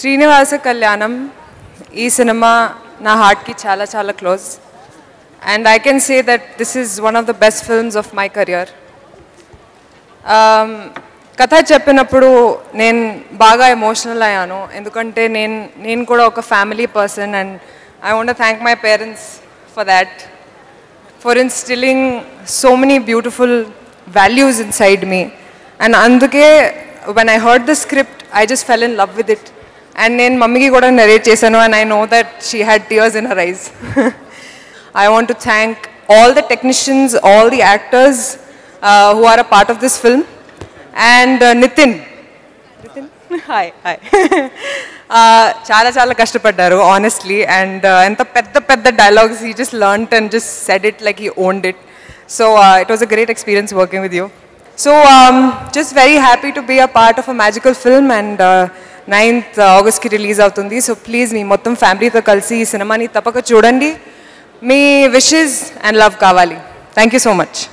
శ్రీనివాస కళ్యాణం ఈ సినిమా నా హార్ట్కి చాలా చాలా close and I can say that this is one of the best films of my career కథ చెప్పినప్పుడు నేను బాగా ఎమోషనల్ అయ్యాను ఎందుకంటే నేను నేను కూడా ఒక family person and I want thank my parents for that for ఇన్స్టిల్లింగ్ so many beautiful values in side me and అందుకే when I heard the script I just fell in love with it and నేను మమ్మీకి కూడా narrate చేశాను and I know that she had tears in her eyes I want to thank all the technicians, all the actors uh, who are a part of this film, and uh, Nitin. Nitin, hi, hi. uh, చాలా చాలా కష్టపడ్డారు honestly and ఎంత పెద్ద పెద్ద dialogues he just learn and just said it like he owned it so it was a great experience working with you so just very happy to be a part of a magical film and ninth ఆగస్ట్కి release అవుతుంది. So please మీ మొత్తం ఫ్యామిలీతో కలిసి ఈ సినిమాని తప్పక చూడండి. మీ విషెస్ అండ్ లవ్ కావాలి. Thank you so much.